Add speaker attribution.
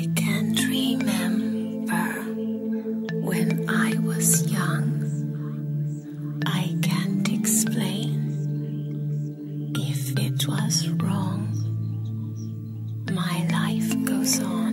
Speaker 1: I can't remember when I was young. I can't explain if it was wrong. My life goes on.